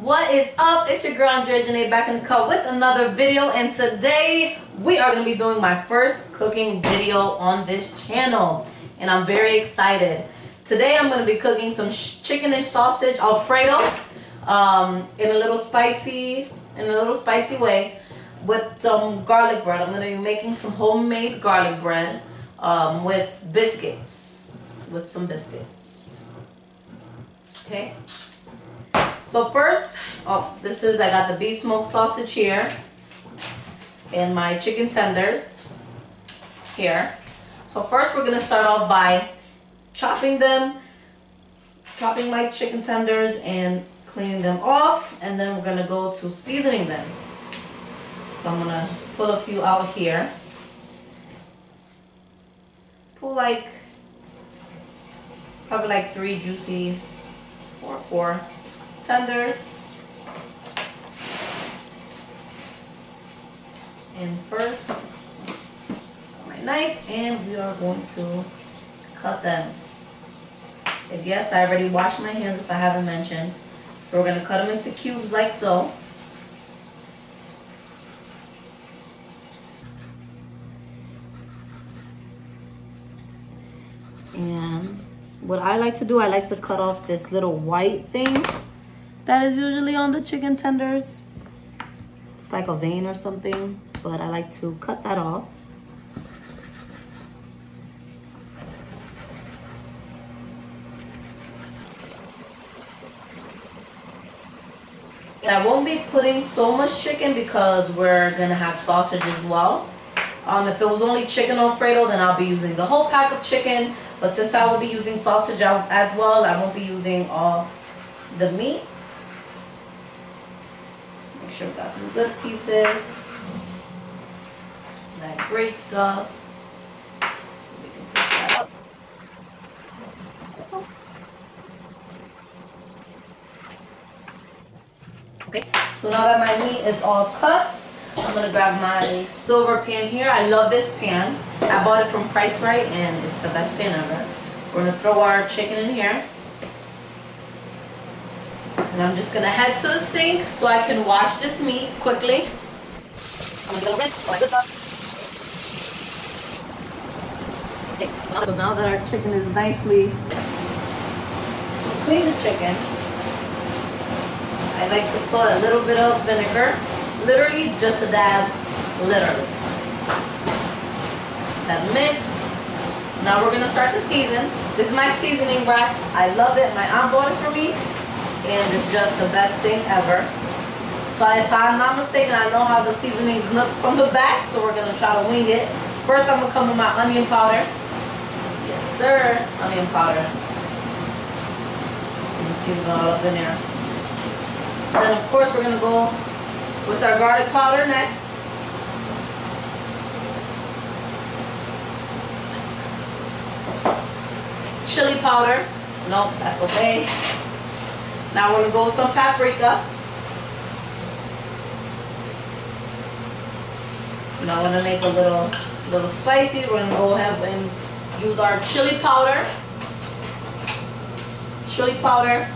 What is up? It's your girl Andrea Janay back in the cut with another video and today we are going to be doing my first cooking video on this channel and I'm very excited. Today I'm going to be cooking some chicken and sausage alfredo um, in a little spicy in a little spicy way with some garlic bread. I'm going to be making some homemade garlic bread um, with biscuits with some biscuits. Okay. So first, oh, this is, I got the beef smoked sausage here. And my chicken tenders here. So first we're gonna start off by chopping them, chopping my chicken tenders and cleaning them off. And then we're gonna go to seasoning them. So I'm gonna pull a few out here. Pull like, probably like three juicy or four tenders. And first, my knife, and we are going to cut them. And yes, I already washed my hands if I haven't mentioned. So we're going to cut them into cubes like so. And what I like to do, I like to cut off this little white thing that is usually on the chicken tenders. It's like a vein or something, but I like to cut that off. I won't be putting so much chicken because we're gonna have sausage as well. Um, if it was only chicken Alfredo, then I'll be using the whole pack of chicken. But since I will be using sausage as well, I won't be using all the meat. Make sure we got some good pieces. That great stuff. We can push that up. Okay, so now that my meat is all cut, I'm gonna grab my silver pan here. I love this pan. I bought it from Price Rite and it's the best pan ever. We're gonna throw our chicken in here. And I'm just gonna head to the sink so I can wash this meat quickly. I'm gonna rinse this up. Okay, so now that our chicken is nicely so clean the chicken. I like to put a little bit of vinegar, literally just a dab, literally. That mix. Now we're gonna start to season. This is my seasoning rack. I love it. My aunt bought it for me and it's just the best thing ever. So if I'm not mistaken, I know how the seasonings look from the back, so we're gonna try to wing it. First, I'm gonna come with my onion powder. Yes, sir, onion powder. You season it all up in there. Then, of course, we're gonna go with our garlic powder next. Chili powder. Nope, that's okay. Now we're gonna go with some paprika. Now we're gonna make a little, little spicy. We're gonna go ahead and use our chili powder. Chili powder.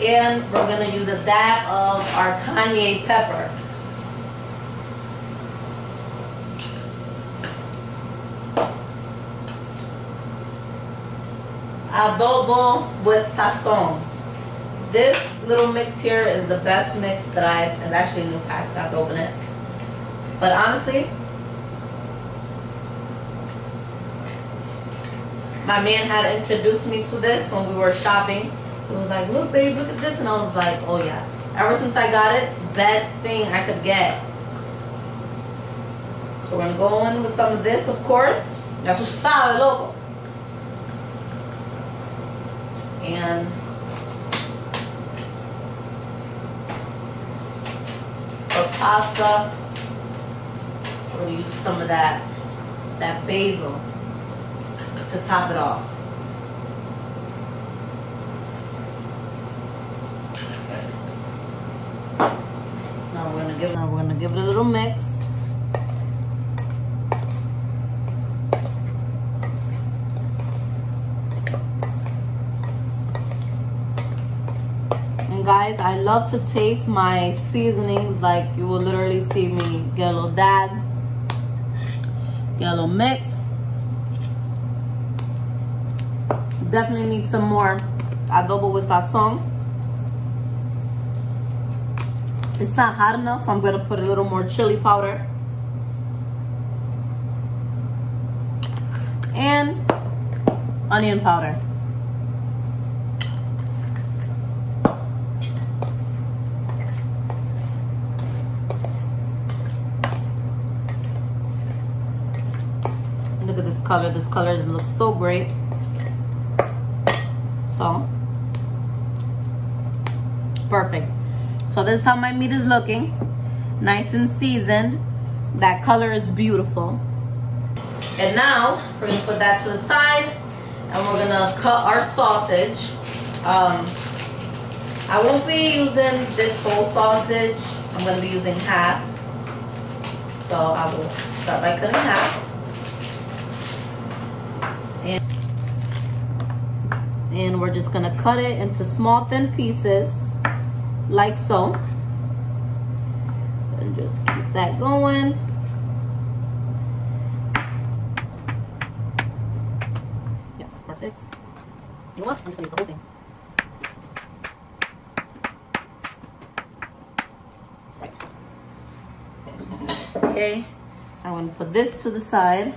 And we're gonna use a dab of our cayenne pepper. Adobo with sazon. This little mix here is the best mix that I've, it's actually a new pack, so I have to open it. But honestly, my man had introduced me to this when we were shopping. He was like, look babe, look at this. And I was like, oh yeah. Ever since I got it, best thing I could get. So we're gonna go in with some of this, of course. Ya tu sabes, loco. And for pasta, we're gonna use some of that that basil to top it off. Now we're gonna give now we're gonna give it a little mix. Guys, I love to taste my seasonings. Like you will literally see me get a little dab, get a little mix. Definitely need some more adobo with sazon. It's not hot enough. I'm gonna put a little more chili powder. And onion powder. Color. This color looks so great. So, perfect. So this is how my meat is looking. Nice and seasoned. That color is beautiful. And now, we're gonna put that to the side and we're gonna cut our sausage. Um, I won't be using this whole sausage. I'm gonna be using half. So I will start by cutting half. And, we're just gonna cut it into small thin pieces like so. And just keep that going. Yes, perfect. You know what? I'm just gonna use the whole thing. Right. Okay, I want to put this to the side.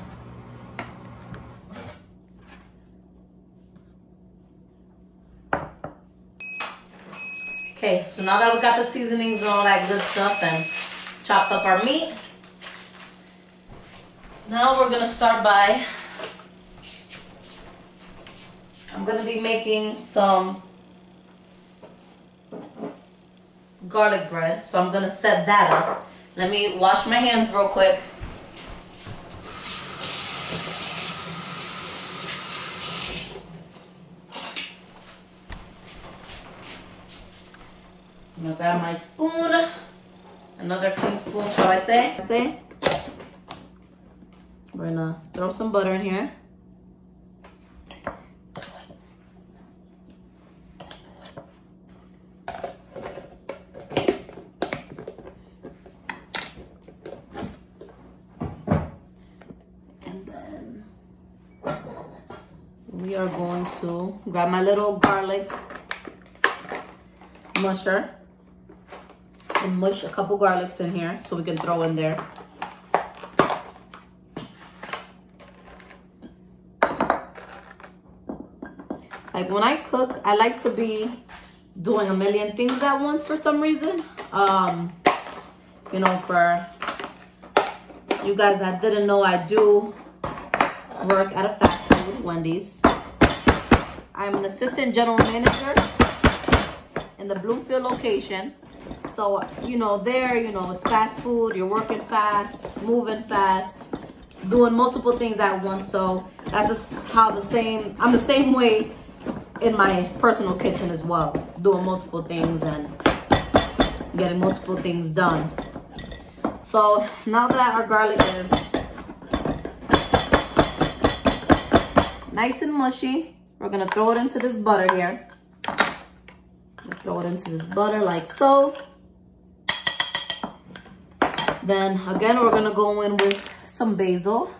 Okay, so now that we got the seasonings and all that good stuff and chopped up our meat, now we're gonna start by, I'm gonna be making some garlic bread. So I'm gonna set that up. Let me wash my hands real quick. Grab my spoon. Another clean spoon, shall I say? say? We're gonna throw some butter in here. And then we are going to grab my little garlic musher and mush a couple garlics in here so we can throw in there. Like when I cook, I like to be doing a million things at once for some reason. Um, you know, for you guys that didn't know, I do work at a fast food, Wendy's. I'm an assistant general manager in the Bloomfield location. So, you know, there, you know, it's fast food, you're working fast, moving fast, doing multiple things at once. So that's just how the same, I'm the same way in my personal kitchen as well, doing multiple things and getting multiple things done. So now that our garlic is nice and mushy, we're gonna throw it into this butter here. Throw it into this butter like so. Then again, we're gonna go in with some basil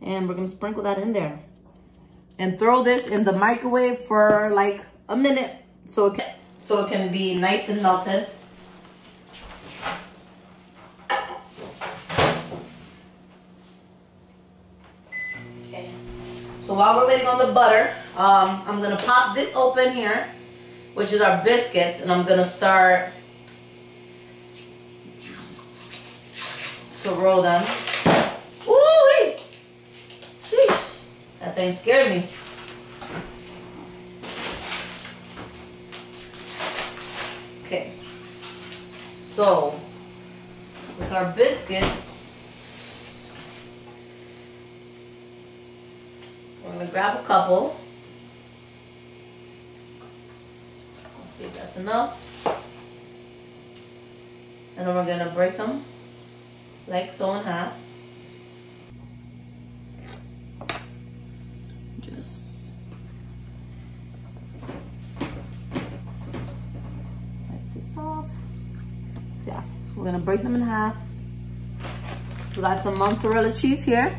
and we're gonna sprinkle that in there and throw this in the microwave for like a minute so it can, so it can be nice and melted. Okay. So while we're waiting on the butter, um, I'm gonna pop this open here, which is our biscuits, and I'm gonna start to roll them. Ooh, sheesh, that thing scared me. Okay, so with our biscuits, we're gonna grab a couple. Let's see if that's enough. And then we're gonna break them like so in half. Just like this off. So yeah, We're gonna break them in half. We got some mozzarella cheese here.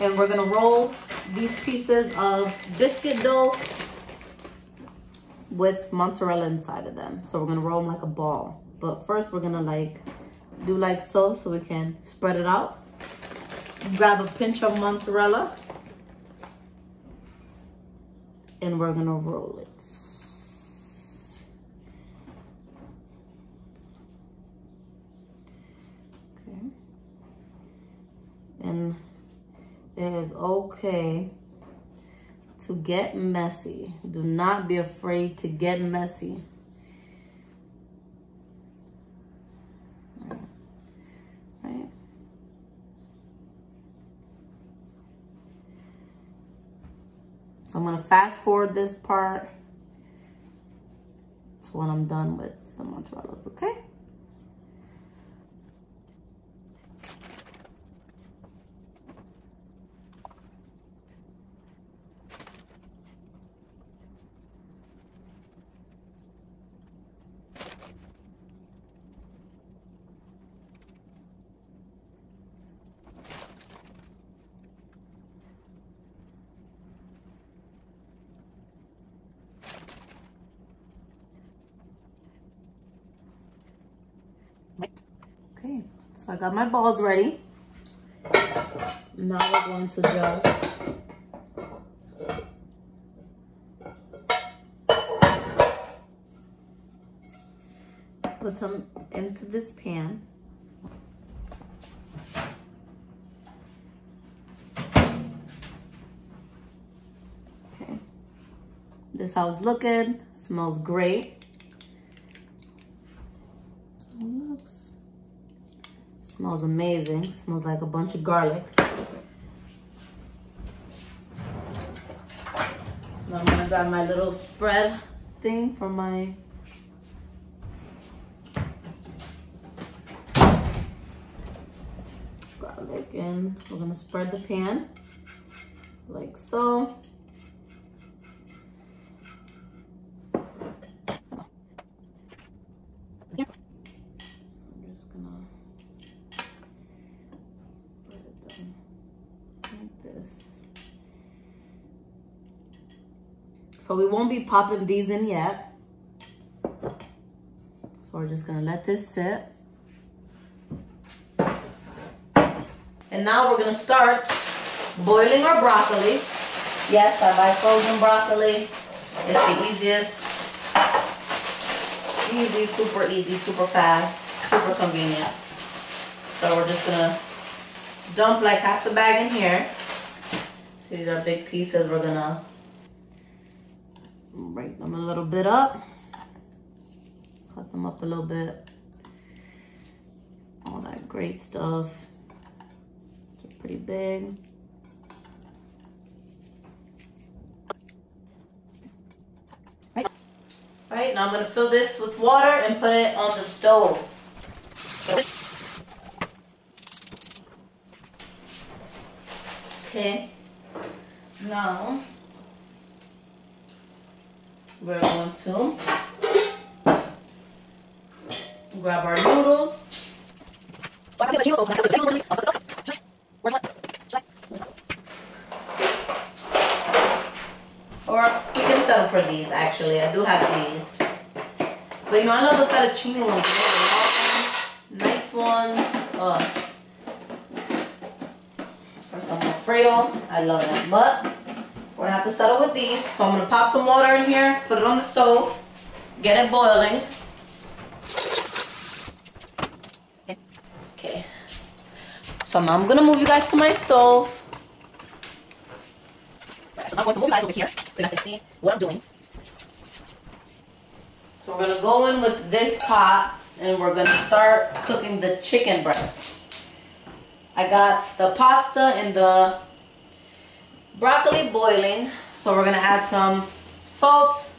And we're gonna roll these pieces of biscuit dough with mozzarella inside of them. So we're gonna roll them like a ball. But first we're gonna like do like so so we can spread it out. Grab a pinch of mozzarella and we're gonna roll it. Okay. And it is okay to get messy. Do not be afraid to get messy. Right? So I'm gonna fast forward this part to when I'm done with the mozzarella, okay? Okay, so I got my balls ready. Now we're going to just put some into this pan. Okay, this it's looking, smells great. Smells amazing. Smells like a bunch of garlic. So I'm gonna grab my little spread thing for my garlic and we're gonna spread the pan like so. So we won't be popping these in yet. So we're just gonna let this sit. And now we're gonna start boiling our broccoli. Yes, I buy frozen broccoli. It's the easiest. Easy, super easy, super fast, super convenient. So we're just gonna dump like half the bag in here. See, these are big pieces. We're gonna break them a little bit up. Cut them up a little bit. All that great stuff. It's pretty big. Right. All right, now I'm gonna fill this with water and put it on the stove. Okay, now we're going to grab our noodles. Or we can settle for these actually. I do have these. But you know, I love the fettuccine ones. Nice ones. Uh, for some Alfredo. I love them. But we're gonna have to settle with these. So I'm gonna pop some water in here, put it on the stove, get it boiling. Okay. So now I'm gonna move you guys to my stove. so I'm going to move you guys over here so you guys can see what I'm doing. So we're gonna go in with this pot and we're gonna start cooking the chicken breast. I got the pasta and the broccoli boiling. So we're gonna add some salt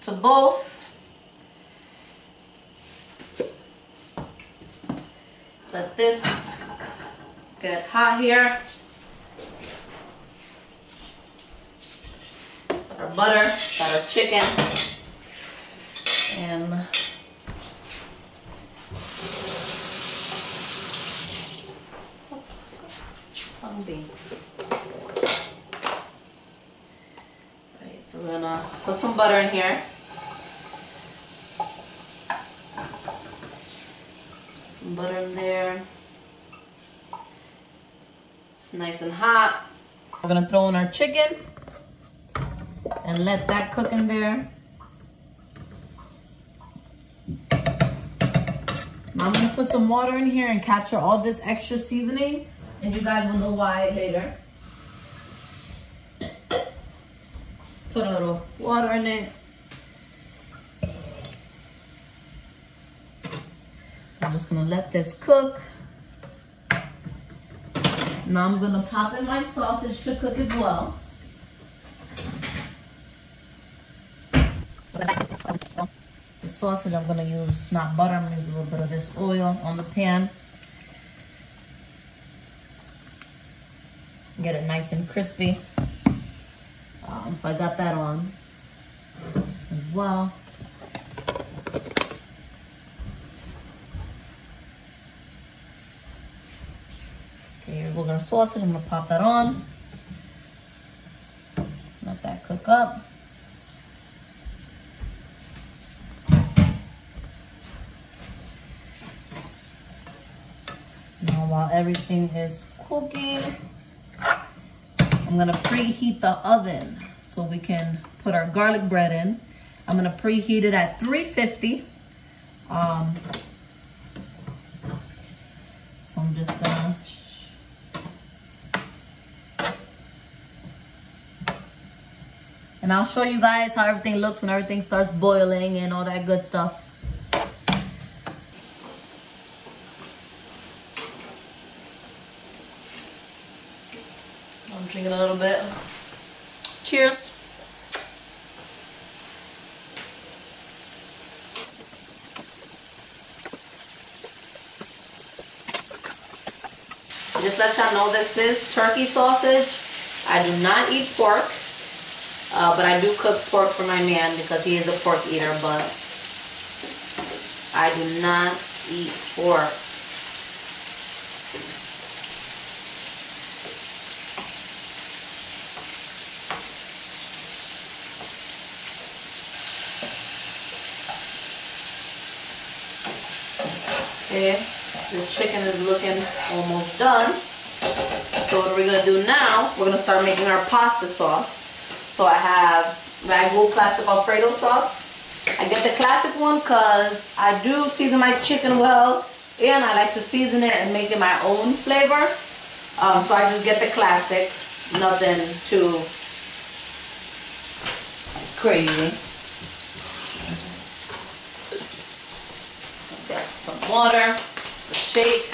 to both. Let this get hot here. Got our butter, got our chicken, and So we're gonna put some butter in here. Some butter in there. It's nice and hot. We're gonna throw in our chicken and let that cook in there. Now I'm gonna put some water in here and capture all this extra seasoning and you guys will know why later. Put a little water in it. So I'm just gonna let this cook. Now I'm gonna pop in my sausage to cook as well. The sausage I'm gonna use not butter, I'm gonna use a little bit of this oil on the pan. Get it nice and crispy. Um, so I got that on well. Okay, here goes our sausage. I'm gonna pop that on. Let that cook up. Now while everything is cooking, I'm gonna preheat the oven so we can put our garlic bread in. I'm gonna preheat it at 350. Um, so I'm just gonna And I'll show you guys how everything looks when everything starts boiling and all that good stuff. I'm drinking a little bit. Cheers. Just let y'all know this is turkey sausage. I do not eat pork. Uh, but I do cook pork for my man because he is a pork eater, but I do not eat pork. Okay, the chicken is looking almost done. So what are we're gonna do now, we're gonna start making our pasta sauce. So I have Ragu Classic Alfredo sauce. I get the classic one because I do season my chicken well and I like to season it and make it my own flavor. Um, so I just get the classic, nothing too crazy. Get some water, shake,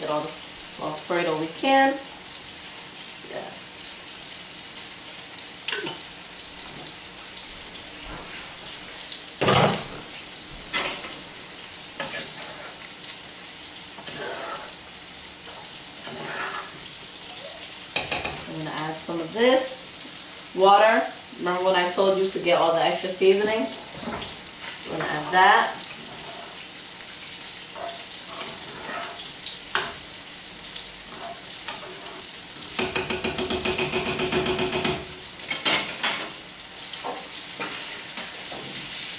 get all the Alfredo we can. Yes. I'm going to add some of this water. Remember when I told you to get all the extra seasoning? I'm going to add that.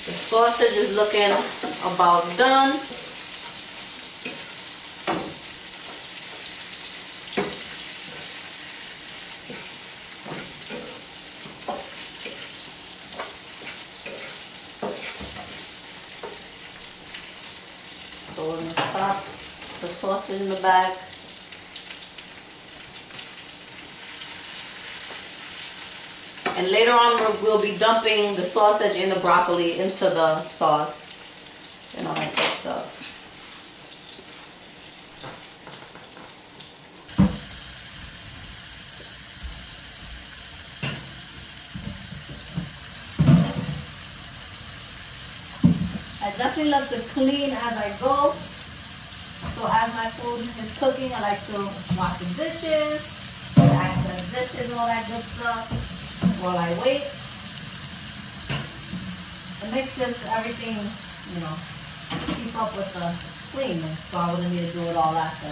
The sausage is looking about done. So we're going to pop the sausage in the back. And later on we'll be dumping the sausage and the broccoli into the sauce and all that good stuff. I definitely love to clean as I go. So as my food is cooking, I like to wash the dishes, access dishes all that good stuff while I wait. It makes just everything, you know, keep up with the cleanness. So I wouldn't need to do it all after.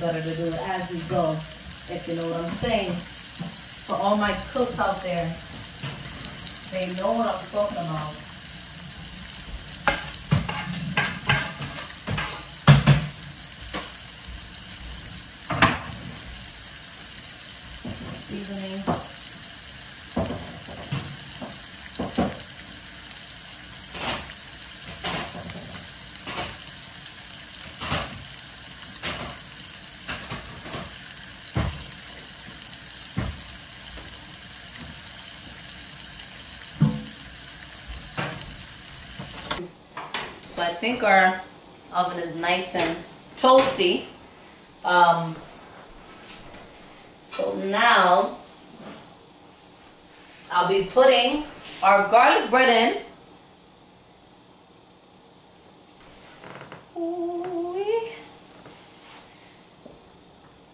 Better to do it as we go, if you know what I'm saying. For all my cooks out there. They know what I'm talking about. Seasoning. So I think our oven is nice and toasty. Um, so now I'll be putting our garlic bread in.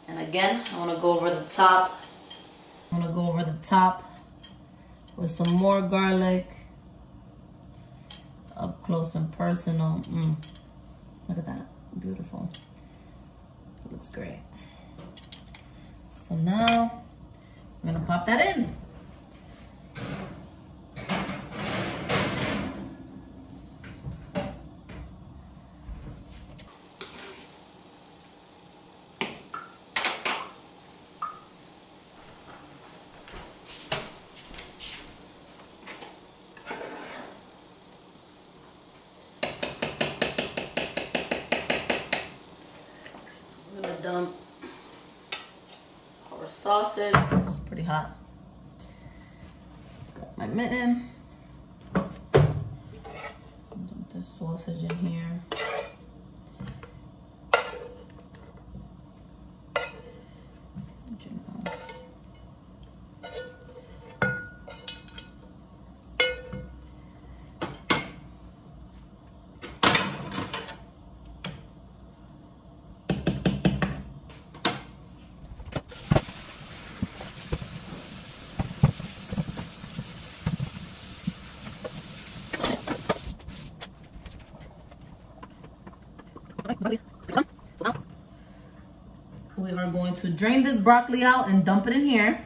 And again, I want to go over the top. I'm going to go over the top with some more garlic close and personal. Mm. Look at that, beautiful. It looks great. So now, I'm gonna pop that in. dump our sausage. It's pretty hot. My mitten. Dump the sausage in here. We are going to drain this broccoli out and dump it in here.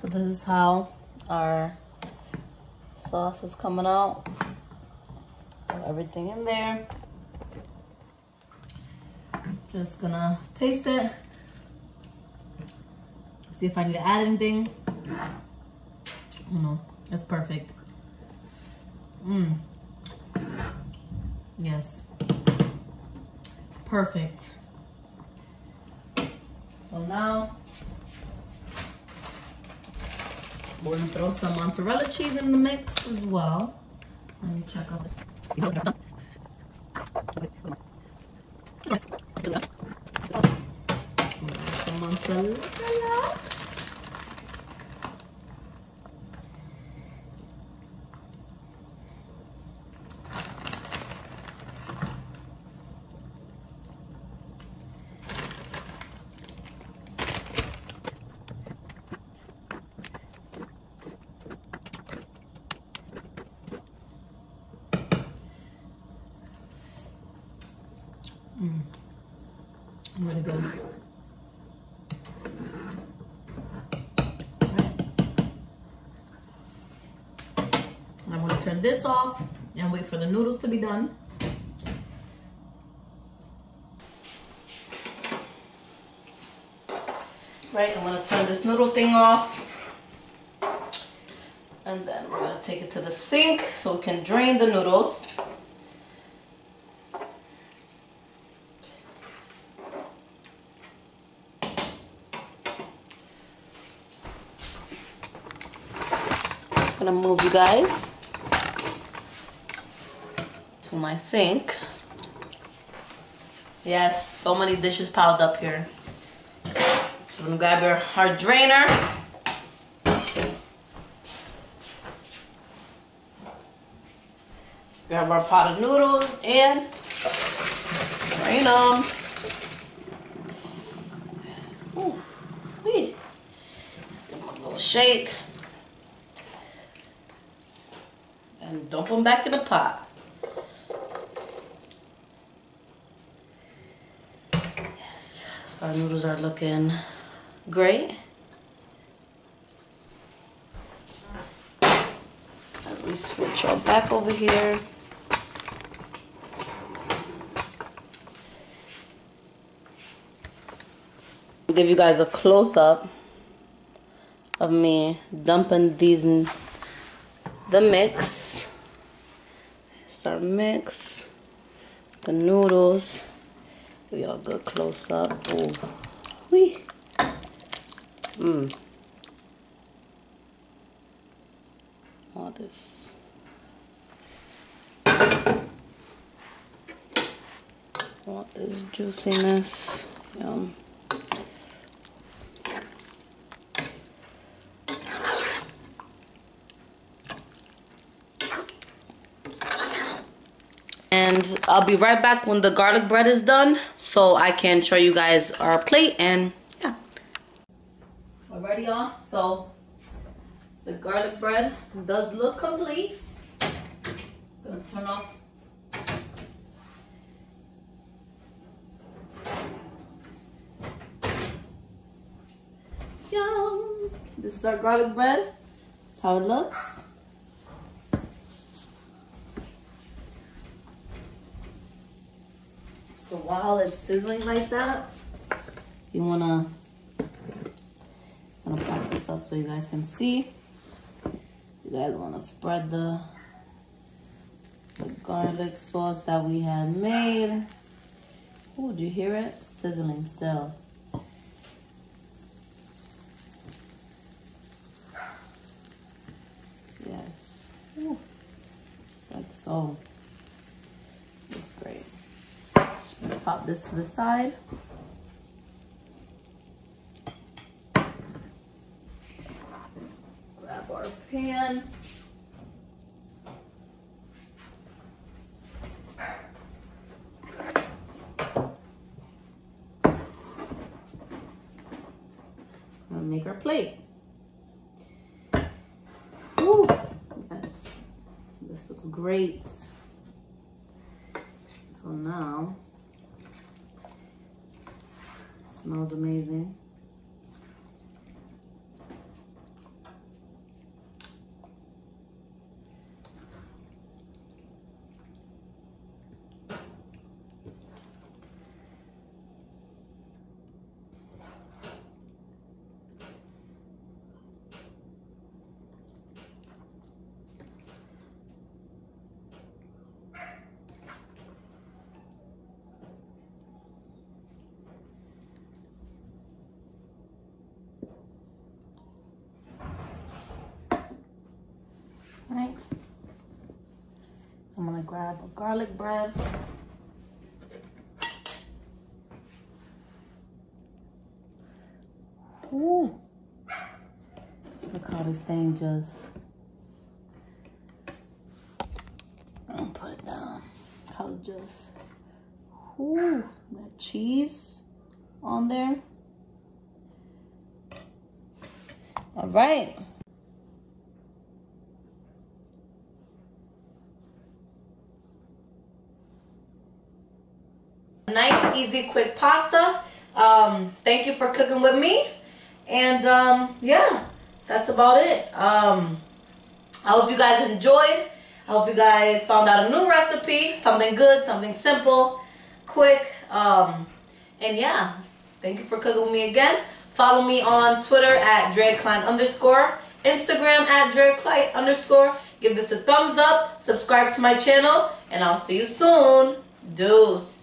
So this is how our sauce is coming out. Put everything in there. Just gonna taste it. See if I need to add anything. Oh no, it's perfect. Mmm. Yes. Perfect. So now we're gonna throw some mozzarella cheese in the mix as well. Let me check out. Some mozzarella. Mm. I'm gonna go. I'm gonna turn this off and wait for the noodles to be done. Right, I'm gonna turn this noodle thing off. And then we're gonna take it to the sink so we can drain the noodles. gonna move you guys to my sink. Yes, so many dishes piled up here. So I'm gonna grab your, our drainer. Grab our pot of noodles and drain them. Ooh, wee. Just give them a little shake. And dump them back in the pot. Yes, so our noodles are looking great. Let me switch our back over here. give you guys a close-up of me dumping these the mix start mix the noodles We all good close-up Ooh. Wee. Mmm. All this. All this juiciness. Yum. I'll be right back when the garlic bread is done so I can show you guys our plate and yeah. Already on, so the garlic bread does look complete. Gonna turn off Yum! This is our garlic bread. That's how it looks. So while it's sizzling like that, you wanna, gonna back this up so you guys can see. You guys wanna spread the, the garlic sauce that we had made. Oh, do you hear it? Sizzling still. Yes. Ooh. Just like so. pop this to the side. Grab our pan. And make our plate. Ooh, yes, this looks great. So now Smells amazing. right? I'm gonna grab a garlic bread. Ooh. Look how this thing just, I'll put it down. How just, ooh, that cheese on there. All right. Nice, easy, quick pasta. Um, thank you for cooking with me. And um, yeah, that's about it. Um, I hope you guys enjoyed. I hope you guys found out a new recipe, something good, something simple, quick. Um, and yeah, thank you for cooking with me again. Follow me on Twitter at Dreakline underscore, Instagram at Dreakline underscore. Give this a thumbs up, subscribe to my channel, and I'll see you soon. Deuce.